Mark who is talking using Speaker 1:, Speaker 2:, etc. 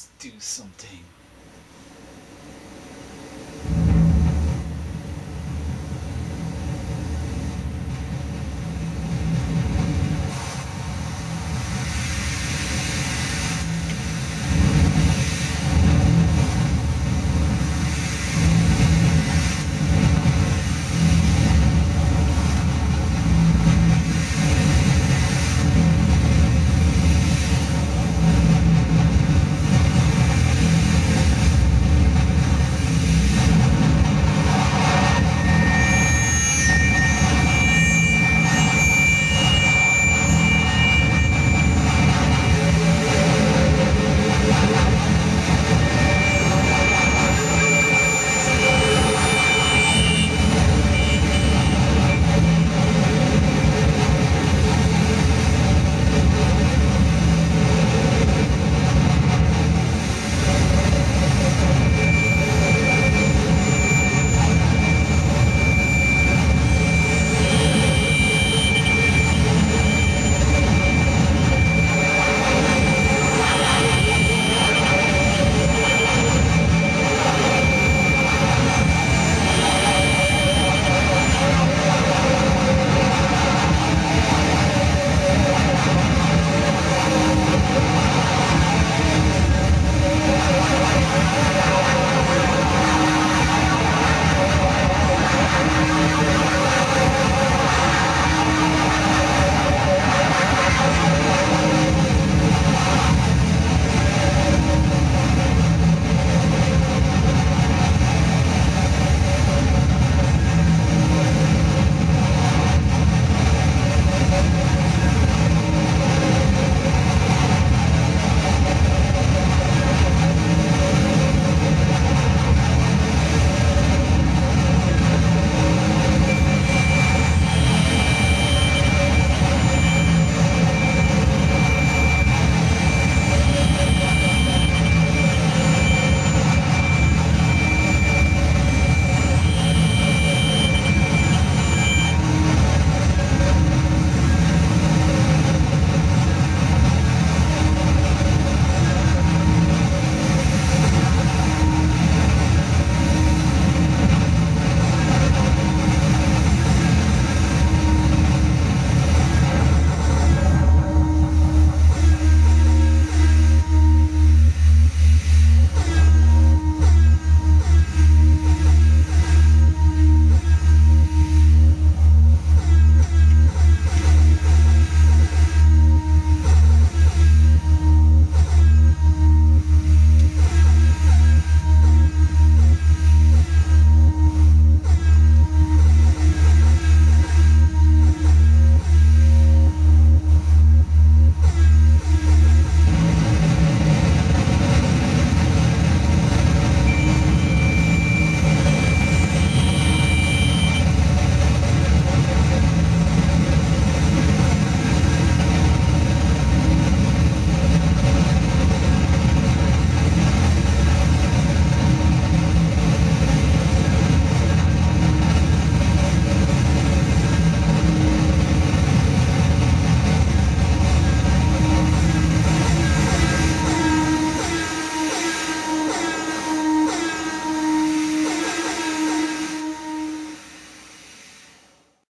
Speaker 1: Let's do something.